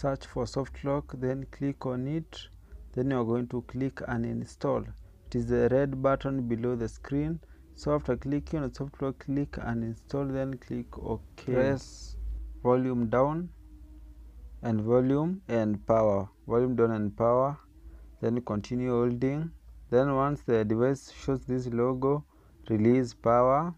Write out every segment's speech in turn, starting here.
search for soft lock then click on it then you are going to click uninstall. It is the red button below the screen. So after clicking on soft lock click uninstall then click ok. Press volume down and volume and power. Volume down and power. Then continue holding. Then once the device shows this logo release power.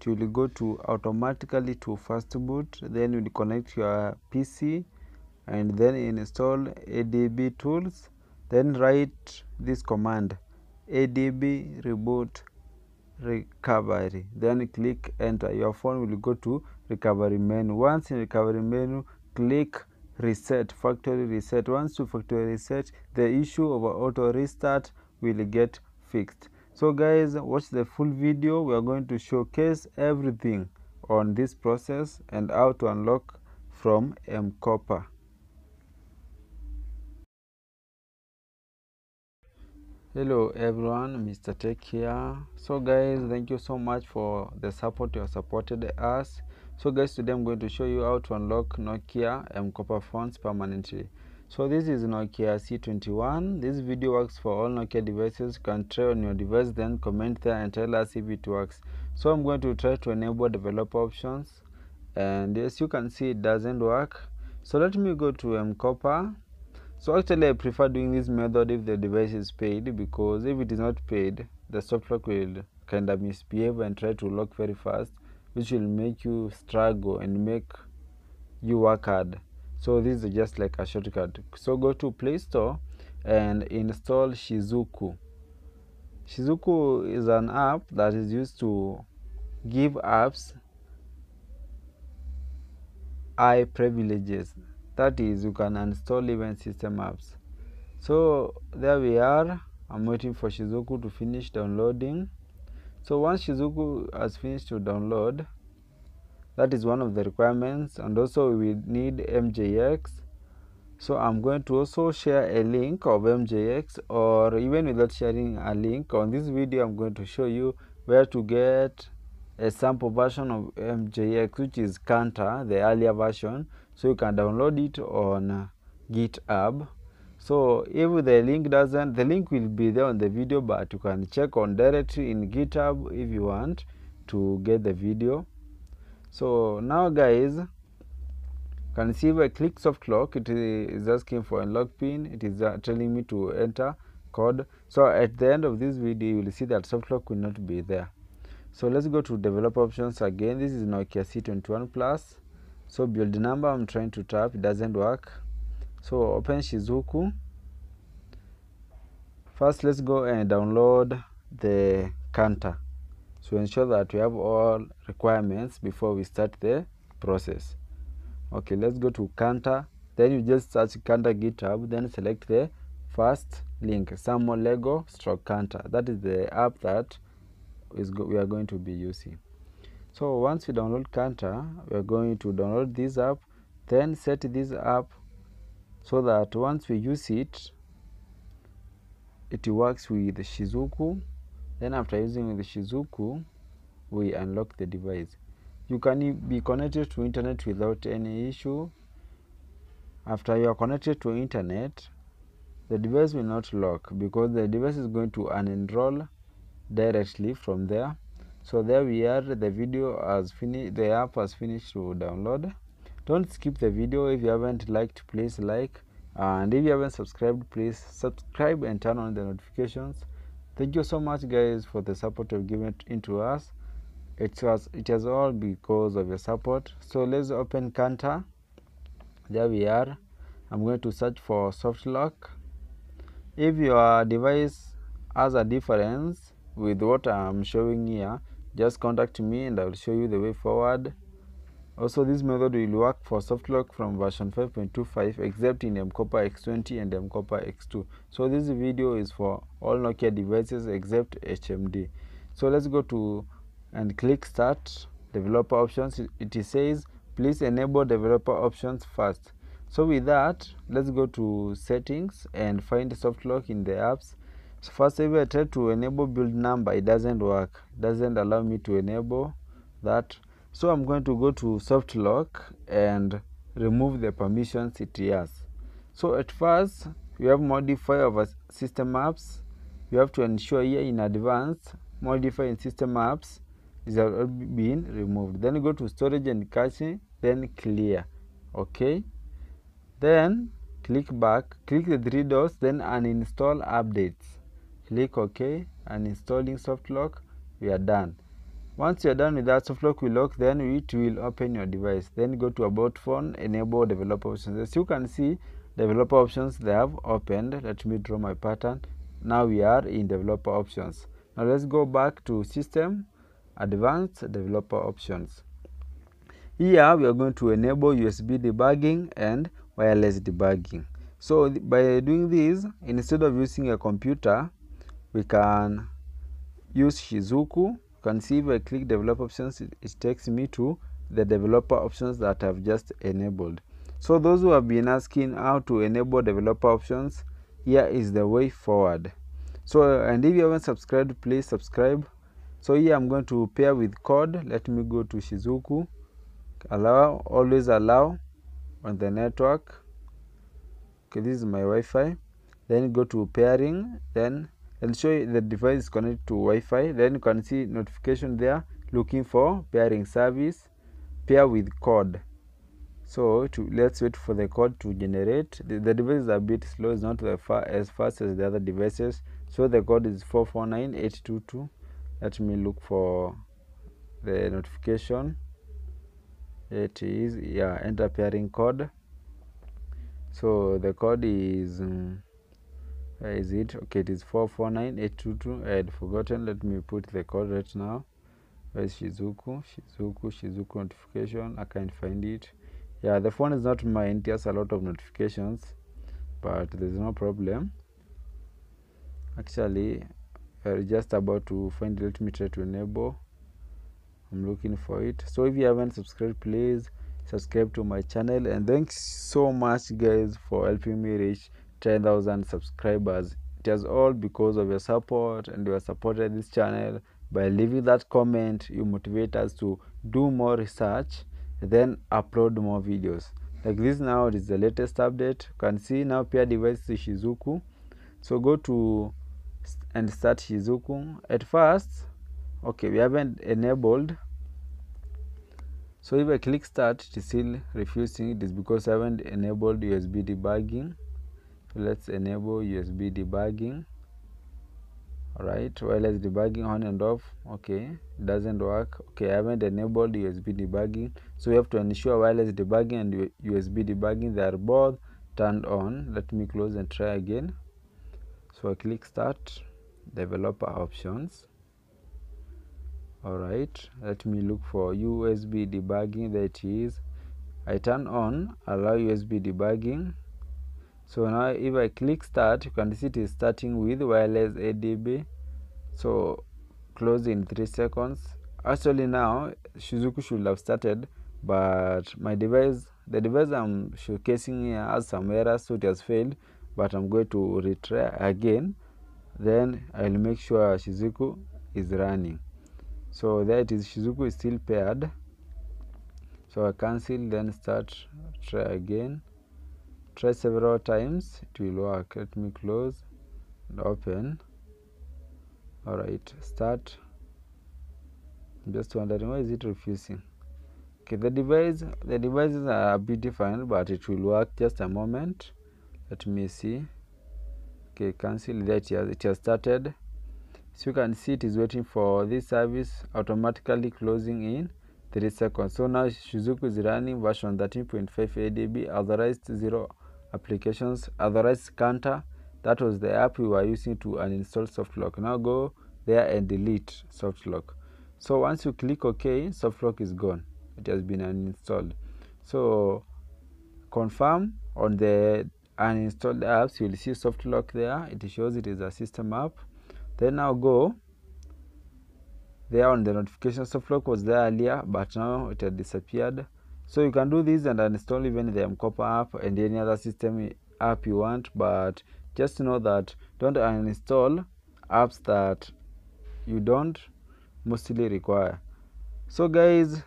It will go to automatically to fast boot. Then you will connect your pc and then install adb tools then write this command adb reboot recovery. Then click enter. Your phone will go to recovery menu. Once in recovery menu click reset. Factory reset. Once you factory reset the issue of auto restart will get fixed. So guys watch the full video. We are going to showcase everything on this process and how to unlock from mkopa hello everyone. Mr tech here. So guys thank you so much for the support. You have supported us. So guys today i'm going to show you how to unlock nokia m mkopa phones permanently. So this is nokia c21 this video works for all nokia devices. You can try on your device then comment there and tell us if it works. So i'm going to try to enable developer options. And as you can see it doesn't work. So let me go to mkopa so actually i prefer doing this method if the device is paid because if it is not paid the software will kind of misbehave and try to lock very fast which will make you struggle and make you work hard. So this is just like a shortcut. So go to play store and install shizuku. Shizuku is an app that is used to give apps high privileges that is you can install even system apps. So there we are. I'm waiting for shizuku to finish downloading. So once shizuku has finished to download that is one of the requirements. And also we need mjx so i'm going to also share a link of mjx or even without sharing a link. On this video i'm going to show you where to get a sample version of mjx which is Kanta, the earlier version so you can download it on github. So if the link doesn't the link will be there on the video but you can check on directly in github if you want to get the video. So now guys can see if i click soft lock it is asking for unlock pin. It is uh, telling me to enter code. So at the end of this video you will see that soft lock will not be there. So let's go to developer options again. This is nokia c21 plus so build number i'm trying to tap it doesn't work. So open shizuku first let's go and download the Kanta to ensure that we have all requirements before we start the process. Okay let's go to Kanta then you just search Kanta github then select the first link. Samo Lego stroke Kanta that is the app that is we are going to be using so once we download Kanta we are going to download this app then set this app so that once we use it it works with Shizuku. Then after using the Shizuku we unlock the device. You can be connected to internet without any issue. After you are connected to internet the device will not lock because the device is going to unenroll directly from there so there we are. The video has finished the app has finished to download. Don't skip the video. If you haven't liked please like. And if you haven't subscribed please subscribe and turn on the notifications. Thank you so much guys for the support you've given into us. It was it has all because of your support. So let's open Kanta. There we are. I'm going to search for soft lock. If your device has a difference with what i'm showing here just contact me and i will show you the way forward. Also this method will work for soft lock from version 5.25 except in mkopa x20 and mkopa x2 so this video is for all nokia devices except hmd so let's go to and click start. Developer options it says please enable developer options first. So with that let's go to settings and find soft lock in the apps so first if i try to enable build number it doesn't work. It doesn't allow me to enable that. So i'm going to go to soft lock and remove the permissions it has. So at first we have modify our system apps. You have to ensure here in advance modify in system apps is already been removed. Then go to storage and caching then clear okay? Then click back click the three dots then uninstall updates click ok and installing softlock we are done. Once you are done with that softlock will lock then it will open your device. Then go to about phone enable developer options. As you can see developer options they have opened. Let me draw my pattern. Now we are in developer options. Now let's go back to system advanced developer options. Here we are going to enable usb debugging and wireless debugging. So by doing this instead of using a computer we can use shizuku you can see if i click developer options. It, it takes me to the developer options that i've just enabled. So those who have been asking how to enable developer options here is the way forward. So and if you haven't subscribed please subscribe. So here i'm going to pair with code. Let me go to shizuku. Allow always allow on the network. Okay this is my wi-fi. Then go to pairing. Then and show you the device is connected to wi-fi. Then you can see notification there looking for pairing service pair with code. So to let's wait for the code to generate. The, the device is a bit slow it's not far, as fast as the other devices. So the code is 449822 let me look for the notification. It is yeah enter pairing code. So the code is um, where is it? Okay it is 449822 i had forgotten. Let me put the code right now. Where is shizuku? Shizuku shizuku notification. I can't find it. Yeah the phone is not mine. Has a lot of notifications but there's no problem. Actually we're just about to find let me try to enable. I'm looking for it. So if you haven't subscribed please subscribe to my channel. And thanks so much guys for helping me reach 10,000 subscribers. It is all because of your support and you have supported this channel. By leaving that comment you motivate us to do more research then upload more videos. Like this now it is the latest update. You can see now pair device to shizuku. So go to and start shizuku. At first okay we haven't enabled. So if i click start it is still refusing. It is because i haven't enabled usb debugging so let's enable usb debugging. All right wireless debugging on and off. Okay doesn't work. Okay i haven't enabled usb debugging. So we have to ensure wireless debugging and usb debugging they are both turned on. Let me close and try again. So i click start developer options. All right let me look for usb debugging that is i turn on allow usb debugging so now if i click start you can see it is starting with wireless adb so close in three seconds. Actually now shizuku should have started but my device the device i'm showcasing here has some errors so it has failed but i'm going to retry again. Then i'll make sure shizuku is running. So there it is. Shizuku is still paired. So i cancel then start try again try several times. It will work. Let me close and open. All right start. I'm just wondering why is it refusing? Okay the device the devices are a bit different but it will work. Just a moment. Let me see. Okay cancel that has, it has started. So you can see it is waiting for this service automatically closing in 3 seconds. So now shizuku is running version 13.5 adb authorized zero applications. Authorized counter that was the app we were using to uninstall softlock. Now go there and delete softlock. So once you click ok softlock is gone. It has been uninstalled. So confirm on the uninstalled apps you will see softlock there. It shows it is a system app. Then now go there on the notification. Softlock was there earlier but now it had disappeared so you can do this and uninstall even the mkopa app and any other system app you want but just know that don't uninstall apps that you don't mostly require. So guys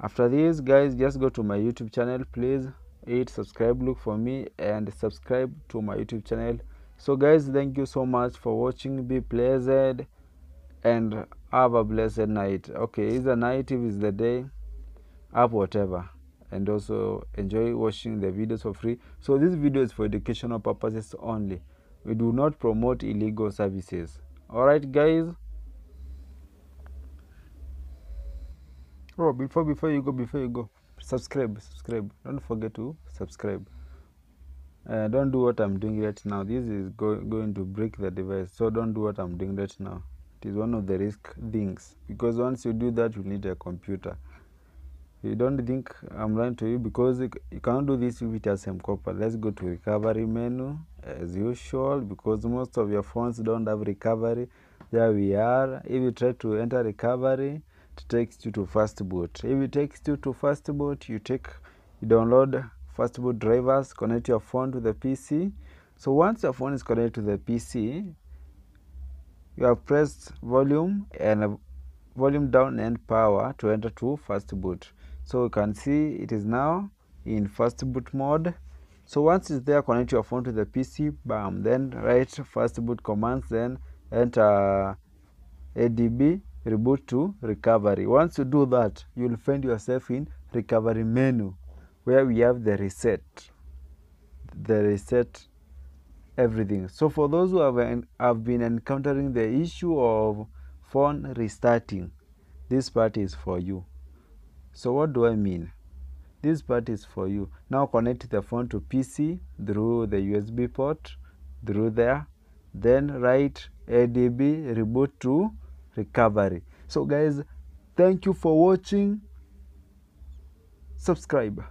after this guys just go to my youtube channel please. Hit subscribe look for me and subscribe to my youtube channel. So guys thank you so much for watching. Be blessed and have a blessed night. Okay is the night if it's the day have whatever and also enjoy watching the videos for free. So this video is for educational purposes only. We do not promote illegal services. All right guys? Oh before before you go before you go subscribe subscribe. Don't forget to subscribe. Uh, don't do what i'm doing right now. This is go, going to break the device. So don't do what i'm doing right now. It is one of the risk things. Because once you do that you need a computer you don't think i'm lying to you? Because you, cannot do this with your same copper. Let's go to recovery menu as usual because most of your phones don't have recovery. There we are. If you try to enter recovery it takes you to fastboot. If it takes you to fastboot you take you download fastboot drivers connect your phone to the pc so once your phone is connected to the pc you have pressed volume and volume down and power to enter to fastboot so you can see it is now in fastboot mode. So once it's there connect your phone to the pc bam then write fastboot commands then enter adb reboot to recovery. Once you do that you'll find yourself in recovery menu where we have the reset the reset everything. So for those who have, have been encountering the issue of phone restarting this part is for you so what do i mean? This part is for you. Now connect the phone to pc through the usb port through there then write adb reboot to recovery. So guys thank you for watching. Subscribe